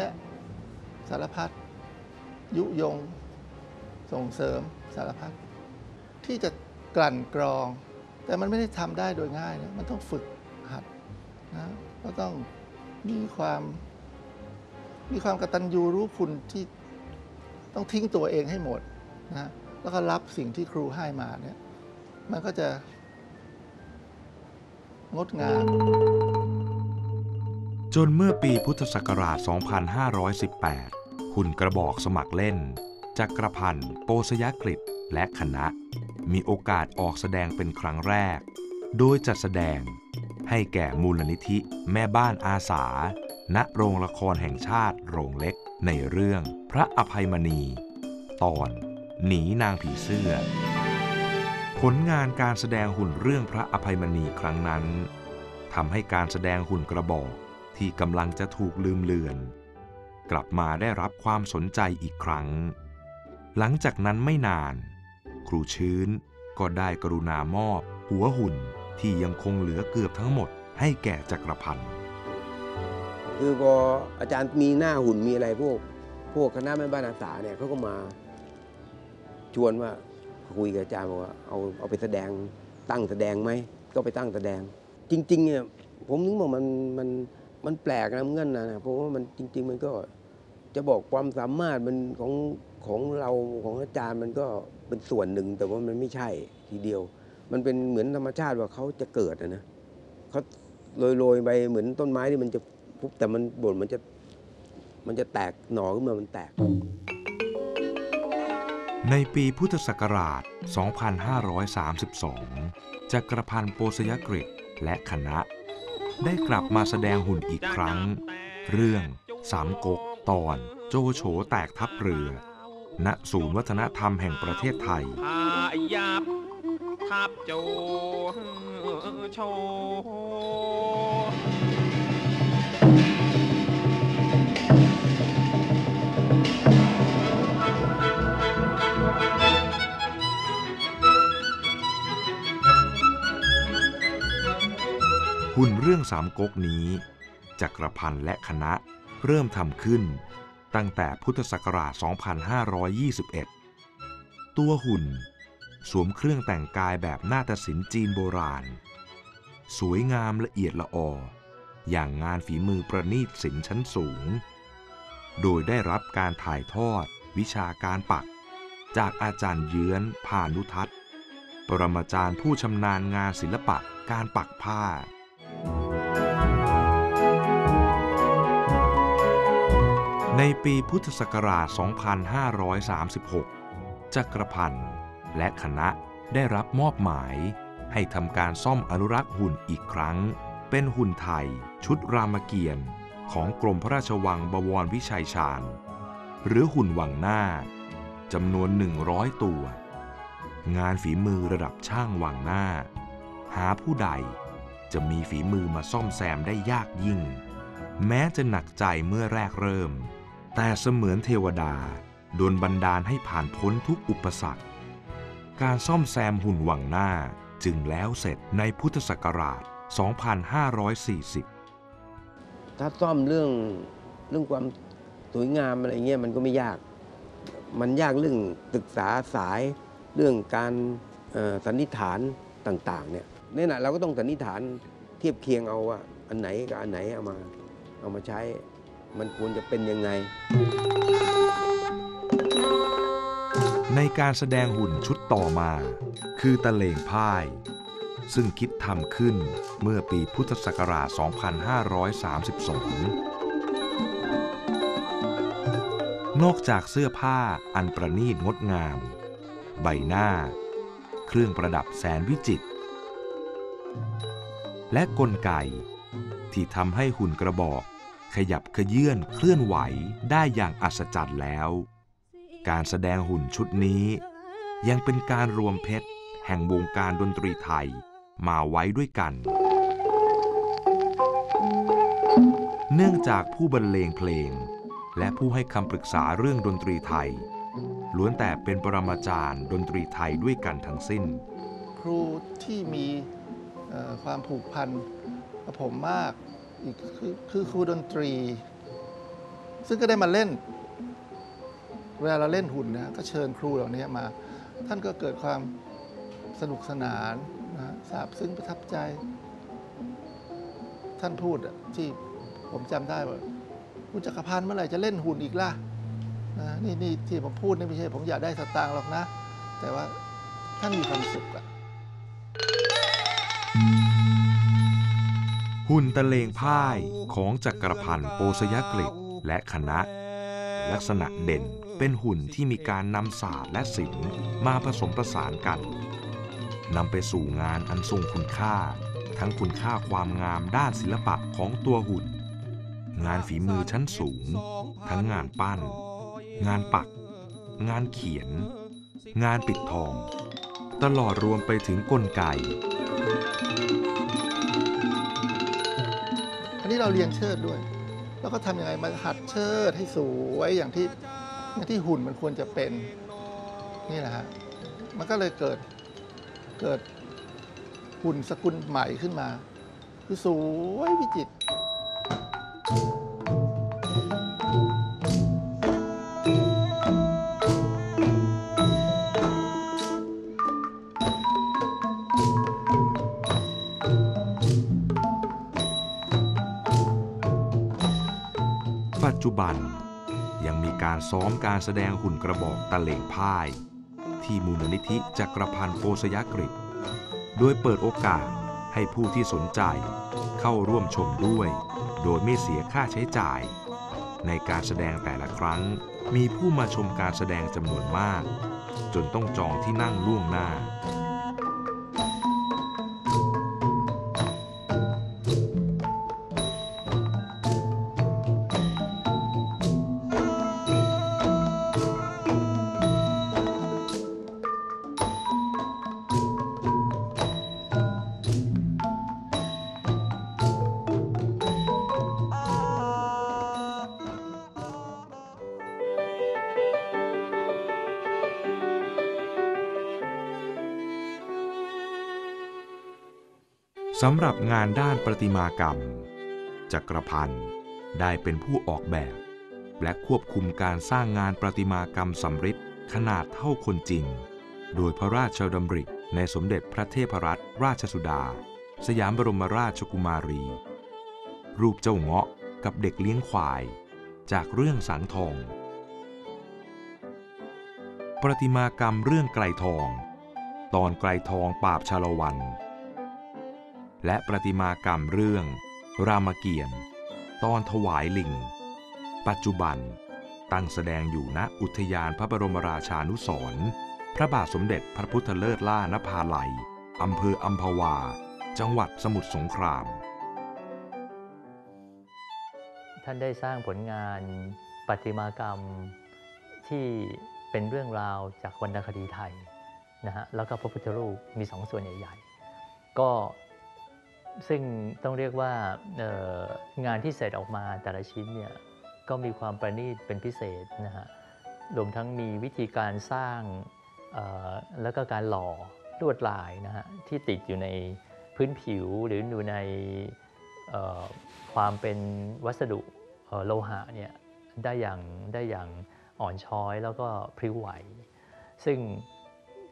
แนะสารพัดยุยง ส่งเสริมสารพัดที่จะกลั่นกรอง แต่มันไม่ได้ทำได้โดยง่ายนะมันต้องฝึกหัดนะก็ต้องมีความมีความกตัญญูรู้คุณที่ต้องทิ้งตัวเองให้หมดนะแล้วก็รับสิ่งที่ครูให้มาเนี่ยมันก็จะงดงาม จนเมื่อปีพุทธศักราช 2518 หุ่นกระบอกสมัครเล่น จักรพันธ์โปสยกฤษและคณะ มีโอกาสออกแสดงเป็นครั้งแรก โดยจัดแสดงให้แก่มูลนิธิแม่บ้านอาสา ณ โรงละครแห่งชาติโรงเล็กในเรื่องพระอภัยมณี ตอน หนีนางผีเสื้อ ผลงานการแสดงหุ่นเรื่องพระอภัยมณีครั้งนั้นทำให้การแสดงหุ่นกระบอก ที่กำลังจะถูกลืมเลือน กลับมาได้รับความสนใจอีกครั้ง หลังจากนั้นไม่นาน ครูชื้นก็ได้กรุณามอบ หัวหุ่นที่ยังคงเหลือเกือบทั้งหมดให้แก่จักรพันธ์คือพออาจารย์มีหน้าหุ่นมีอะไรพวก พวกคณะแม่บ้านอาสาเนี่ยเขาก็มาชวนว่าคุยกับอาจารย์บอกว่าเอาเอาไปแสดงตั้งแสดงไหมก็ไปตั้งแสดง จริงๆเนี่ยผมนึกว่ามันมัน มันแปลกนะเงื่อนนะเพราะว่ามันจริง ๆ มันก็จะบอกความสามารถมันของของเราของอาจารย์มันก็เป็นส่วนหนึ่ง แต่ว่ามันไม่ใช่ทีเดียว มันเป็นเหมือนธรรมชาติว่าเขาจะเกิดนะเขาโรยๆไปเหมือนต้นไม้ที่มันจะปุ๊บแต่มันบทมันจะมันจะแตกหน่อขึ้นมามันแตก ในปีพุทธศักราช 2532 จักรพันธ์โปสยกฤษและคณะ ได้กลับมาแสดงหุ่นอีกครั้ง เรื่องสามก๊กตอน โจโฉแตกทัพเรือ ณศูนย์วัฒนธรรมแห่งประเทศไทยยับทับโจโฉ หุ่นเรื่องสามก๊กนี้จักรพันธ์และคณะเริ่มทำขึ้น ตั้งแต่พุทธศักราช 2521 ตัวหุ่น สวมเครื่องแต่งกายแบบนาฏศิลป์จีนโบราณ สวยงามละเอียดละออ อย่างงานฝีมือประณีตศิลป์ชั้นสูง โดยได้รับการถ่ายทอด วิชาการปัก จากอาจารย์เยื้อนพานุทัศน์ปรมาจารย์ผู้ชำนาญงานศิลปะการปักผ้า ในปีพุทธศักราช 2536 จักรพันธ์และคณะได้รับมอบหมายให้ทำการซ่อมอนุรักษ์หุ่นอีกครั้ง เป็นหุ่นไทยชุดรามเกียรติ์ของกรมพระราชวังบวรวิชัยชาญ หรือหุ่นวังหน้าจำนวน 100 ตัว งานฝีมือระดับช่างวังหน้า หาผู้ใดจะมีฝีมือมาซ่อมแซมได้ยากยิ่ง แม้จะหนักใจเมื่อแรกเริ่ม แต่เสมือนเทวดาโดนบันดาลให้ผ่านพ้นทุกอุปสรรค การซ่อมแซมหุ่นวังหน้าจึงแล้วเสร็จในพุทธศักราช 2540 ถ้าซ่อมเรื่องเรื่องความสวยงามอะไรเงี้ยมันก็ไม่ยาก มันยากเรื่องศึกษาสายเรื่องการสันนิษฐานต่างๆเนี่ยนี่ะเราก็ต้องสันนิษฐานเทียบเคียงเอาว่าอันไหนกับอันไหนเอามาเอามาใช้ มันควรจะเป็นยังไง ในการแสดงหุ่นชุดต่อมา คือตะเลงพ่าย ซึ่งคิดทำขึ้นเมื่อปีพุทธศักราช 2532 นอกจากเสื้อผ้าอันประณีตงดงาม ใบหน้า เครื่องประดับแสนวิจิตรและกลไกที่ทำให้หุ่นกระบอก ขยับขยื่นเคลื่อนไหวได้อย่างอัศจรรย์แล้ว การแสดงหุ่นชุดนี้ ยังเป็นการรวมเพชรแห่งวงการดนตรีไทยมาไว้ด้วยกัน เนื่องจากผู้บรรเลงเพลง และผู้ให้คำปรึกษาเรื่องดนตรีไทย ล้วนแต่เป็นปรมาจารย์ดนตรีไทยด้วยกันทั้งสิ้น ครูที่มีความผูกพันกับผมมาก อีกคือคือครูดนตรี ซึ่งก็ได้มาเล่น เวลาเราเล่นหุ่นนะก็เชิญครูเหล่านี้มา ท่านก็เกิดความสนุกสนานนะซาบซึ้งประทับใจ ท่านพูดที่ผมจำได้ว่าคุณจักรพันธ์เมื่อไหร่จะเล่นหุ่นอีกล่ะนะนี่นี่ที่ผมพูดนี่ไม่ใช่ ผมอยากได้สตางค์หรอกนะ แต่ว่าท่านมีความสุขอะ หุ่นตะเลงพ่ายของจักรพันธ์โปสยกฤษและคณะ ลักษณะเด่นเป็นหุ่นที่มีการนำศาสตร์และศิลป์มาผสมประสานกันนำไปสู่งานอันทรงคุณค่า ทั้งคุณค่าความงามด้านศิลปะของตัวหุ่น งานฝีมือชั้นสูง ทั้งงานปั้น งานปัก งานเขียน งานปิดทอง ตลอดรวมไปถึงกลไก เราเรียนเชิดด้วย แล้วก็ทำยังไงมาหัดเชิดให้สวยอย่างที่อย่างที่หุ่นมันควรจะเป็นนี่แหละฮะมันก็เลยเกิดเกิดหุ่นสกุลใหม่ขึ้นมา คือสวยวิจิตร จจุบัน ยังมีการซ้อมการแสดงหุ่นกระบอกตะเหล่งพ่าย ที่มูลนิธิจักรพันธ์โปสยกฤษโดยเปิดโอกาสให้ผู้ที่สนใจเข้าร่วมชมด้วย โดยไม่เสียค่าใช้จ่าย ในการแสดงแต่ละครั้ง มีผู้มาชมการแสดงจำนวนมาก จนต้องจองที่นั่งล่วงหน้า สำหรับงานด้านประติมากรรม จักรพันธ์ได้เป็นผู้ออกแบบ และควบคุมการสร้างงานประติมากรรมสำริดขนาดเท่าคนจริง โดยพระราชดำริในสมเด็จพระเทพรัตนราชสุดา สยามบรมราชกุมารี รูปเจ้าเงาะกับเด็กเลี้ยงควาย จากเรื่องสังทอง ประติมากรรมเรื่องไกลทอง ตอนไกลทองปราบชาละวัน และประติมากรรมเรื่อง รามเกียรติ์ตอนถวายลิง ปัจจุบัน ตั้งแสดงอยู่ณอุทยานพระบรมราชานุสรณ์พระบาทสมเด็จพระพุทธเลิศล่านภาลัยอำเภออัมพวา จังหวัดสมุทรสงคราม ท่านได้สร้างผลงานประติมากรรมที่เป็นเรื่องราวจากวรรณคดีไทยนะฮะแล้วก็พระพุทธรูปมีสองส่วนใหญ่ๆก็ ซึ่งต้องเรียกว่างานที่เสร็จออกมาแต่ละชิ้นเนี่ยก็มีความประณีตเป็นพิเศษนะฮะรวมทั้งมีวิธีการสร้างแล้วก็การหล่อลวดลายนะฮะที่ติดอยู่ในพื้นผิวหรืออยู่ในความเป็นวัสดุโลหะเนี่ยได้อย่างได้อย่างอ่อนช้อยแล้วก็พริ้วไหว ซึ่ง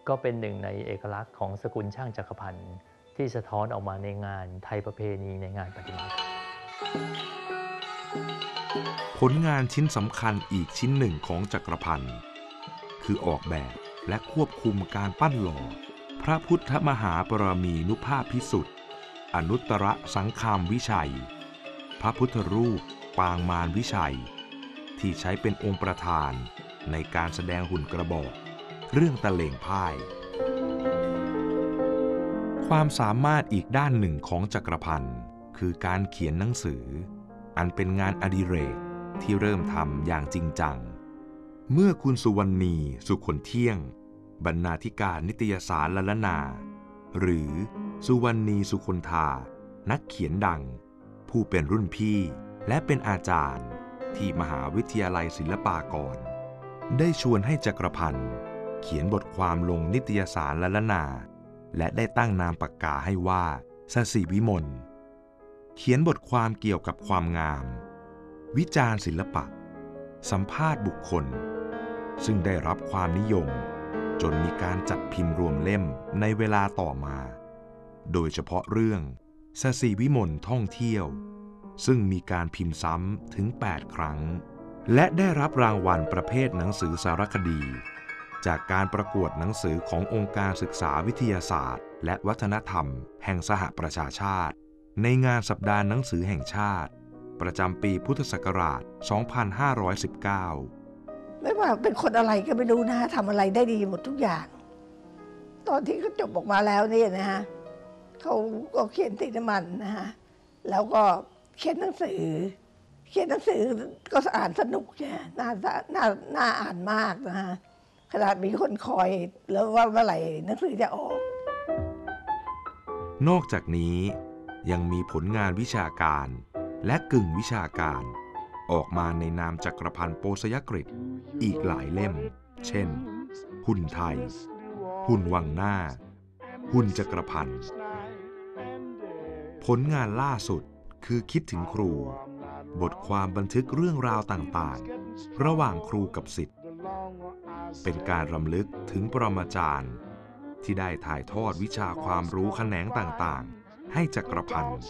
ก็เป็นหนึ่งในเอกลักษณ์ของสกุลช่างจักรพันธ์ ที่สะท้อนออกมาในงานไทยประเพณีในงานประติมาผลงานชิ้นสำคัญอีกชิ้นหนึ่งของจักรพันธ์คือออกแบบและควบคุมการปั้นหล่อ พระพุทธมหาปรมีนุภาพพิสุทธิ์อนุตตรสังคามวิชัย พระพุทธรูปปางมารวิชัย ที่ใช้เป็นองค์ประธานในการแสดงหุ่นกระบอก เรื่องตะเลงพ่าย ความสามารถอีกด้านหนึ่งของจักรพันธ์คือการเขียนหนังสือ อันเป็นงานอดิเรกที่เริ่มทำอย่างจริงจัง เมื่อคุณสุวรรณีสุขนเที่ยง บรรณาธิการนิตยสารละละนา หรือสุวรรณีสุคนธานักเขียนดัง ผู้เป็นรุ่นพี่และเป็นอาจารย์ที่มหาวิทยาลัยศิลปากร ได้ชวนให้จักรพันธ์เขียนบทความลงนิตยสารละละนา และได้ตั้งนามปากกาให้ว่าสสิวิมล เขียนบทความเกี่ยวกับความงาม วิจารณ์ศิลปะ สัมภาษณ์บุคคล ซึ่งได้รับความนิยม จนมีการจัดพิมพ์รวมเล่มในเวลาต่อมา โดยเฉพาะเรื่องสสีวิมลท่องเที่ยว ซึ่งมีการพิมพ์ซ้ำถึง 8 ครั้ง และได้รับรางวัลประเภทหนังสือสารคดี จากการประกวดหนังสือขององค์การศึกษาวิทยาศาสตร์ และวัฒนธรรม แห่งสหประชาชาติ ในงานสัปดาห์หนังสือแห่งชาติ ประจำปีพุทธศักราช 2519 ไม่ว่าเป็นคนอะไรก็ไม่รู้นะฮะทำอะไรได้ดีหมดทุกอย่าง ตอนที่เขาจบออกมาแล้วเนี่ยนะฮะเขาก็เขียนติดน้ำมันนะฮะแล้วก็เขียนหนังสือ เขียนหนังสือก็อ่านสนุกใช่ไหน่าน่าน่าอ่านมากนะฮะ ขนาดมีคนคอย แล้วว่าเมื่อไหร่หนังสือจะออก นอกจากนี้ยังมีผลงานวิชาการ และกึ่งวิชาการ ออกมาในนามจักรพันธ์โปสยกฤษอีกหลายเล่ม เช่น หุ่นไทย หุ่นวังหน้า หุ่นจักรพันธ์ผลงานล่าสุดคือคิดถึงครู บทความบันทึกเรื่องราวต่างๆ ระหว่างครูกับศิษย์ เป็นการรำลึกถึงปรมาจารย์ ที่ได้ถ่ายทอดวิชาความรู้แขนงต่างๆ ให้จักรพันธ์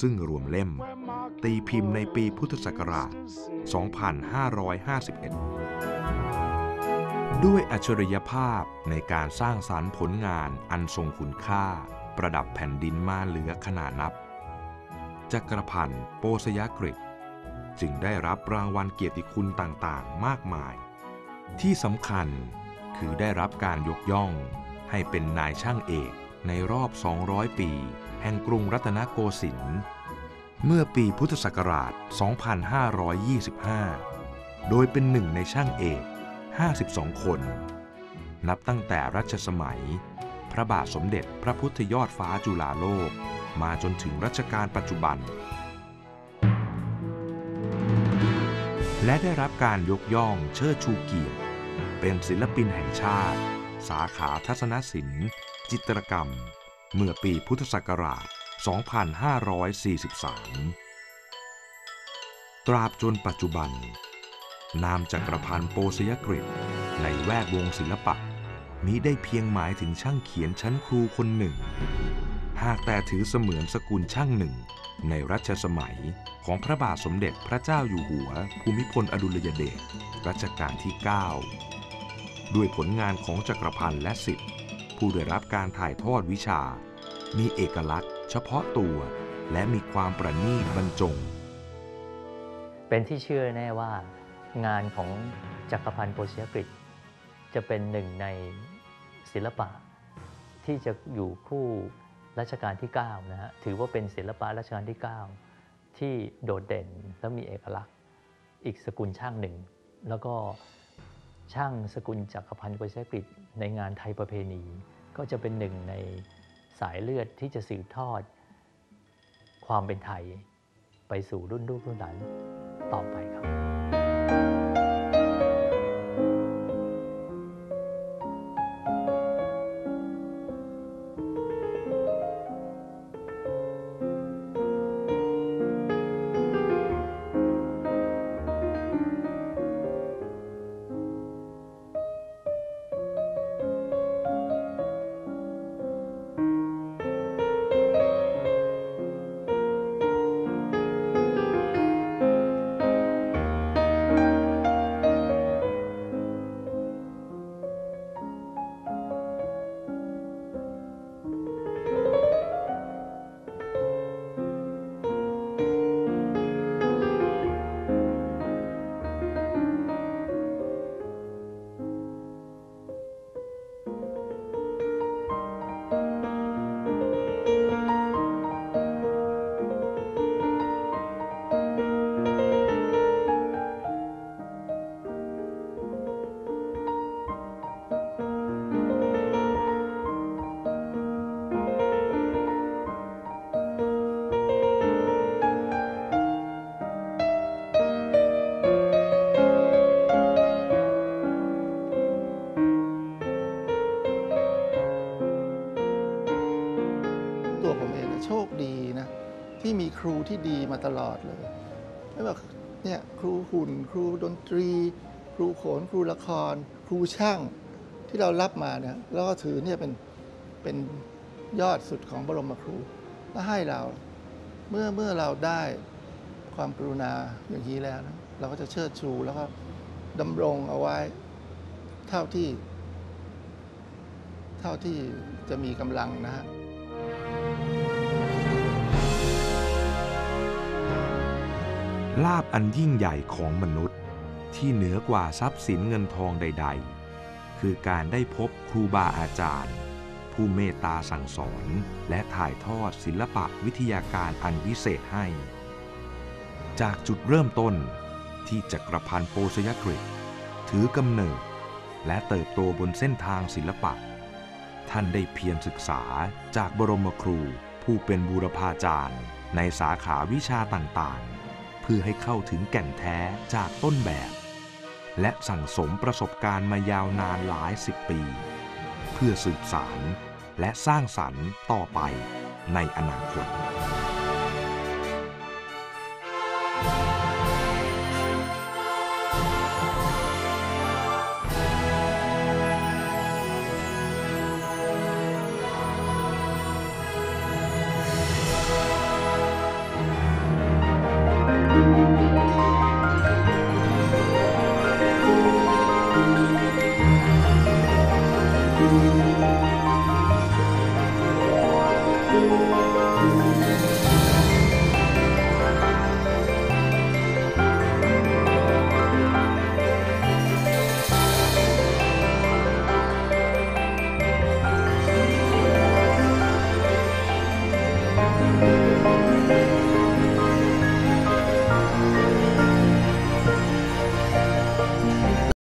ซึ่งรวมเล่ม ตีพิมพ์ในปีพุทธศักราช 2551 ด้วยอัจฉริยภาพในการสร้างสารรค์ผลงานอันทรงคุณค่า ประดับแผ่นดินมาเหลือขนาดนับ จักรพันธ์โปสยกฤษจึงได้รับรางวัลเกียรติคุณต่างๆ มากมาย ที่สำคัญคือได้รับการยกย่อง ให้เป็นนายช่างเอกในรอบ 200 ปี แห่งกรุงรัตนโกสินทร์เมื่อปีพุทธศักราช 2525 โดยเป็นหนึ่งในช่างเอก 52 คน นับตั้งแต่รัชสมัย พระบาทสมเด็จพระพุทธยอดฟ้าจุฬาโลก มาจนถึงรัชกาลปัจจุบัน และได้รับการยกย่องเชิดชูเกียรติ เป็นศิลปินแห่งชาติ สาขาทัศนศิลป์ จิตรกรรม เมื่อปีพุทธศักราช 2543 ตราบจนปัจจุบัน นามจักรพันธ์โปสยกฤษในแวดวงศิลปะมิได้เพียงหมายถึงช่างเขียนชั้นครูคนหนึ่ง หากแต่ถือเสมือนสกุลช่างหนึ่ง ในรัชสมัยของพระบาทสมเด็จพระเจ้าอยู่หัว ภูมิพลอดุลยเดชรัชกาลที่ 9 ด้วยผลงานของจักรพันธ์และสิทธิ์ผู้ได้รับการถ่ายทอดวิชา มีเอกลักษณ์ เฉพาะตัวและมีความประณีตบรรจง เป็นที่เชื่อแน่ว่างานของจักรพันธ์โปสยกฤษจะเป็นหนึ่งในศิลปะที่จะอยู่คู่ รัชกาลที่9นะฮะถือว่าเป็นศิลปะรัชกาลที่ 9 ที่โดดเด่นและมีเอกลักษณ์อีกสกุลช่างหนึ่ง แล้วก็ช่างสกุลจักรพันธ์โปสยกฤษในงานไทยประเพณี ก็จะเป็นหนึ่งในสายเลือดที่จะสืบทอด ความเป็นไทย ไปสู่รุ่นลูกรุ่นหลานต่อไป ดีนะ ที่มีครูที่ดีมาตลอดเลย ไม่ว่าเนี่ยครูหุ่น ครูดนตรี ครูโขน ครูละคร ครูช่างที่เรารับมาเนี่ยแล้วก็ถือเนี่ยเป็นเป็นยอดสุดของบรมครูและให้เราเมื่อเมื่อเราได้ความกรุณาอย่างนี้แล้วนะเราก็จะเชิดชูแล้วก็ดำรงเอาไว้เท่าที่ เท่าที่จะมีกำลังนะฮะ ลาบอันยิ่งใหญ่ของมนุษย์ ที่เหนือกว่าทรัพย์สินเงินทองใด ๆ คือการได้พบครูบาอาจารย์ ผู้เมตตาสั่งสอนและถ่ายทอดศิลปะวิทยาการอันวิเศษให้ จากจุดเริ่มต้นที่จักรพันธ์โปสยกฤษถือกำเนิด และเติบโตบนเส้นทางศิลปะ ท่านได้เพียรศึกษาจากบรมครูผู้เป็นบูรพาจารย์ ในสาขาวิชาต่างๆ เพื่อให้เข้าถึงแก่นแท้จากต้นแบบ และสั่งสมประสบการณ์มายาวนานหลายสิบปี เพื่อสืบสารและสร้างสรรค์ต่อไปในอนาคต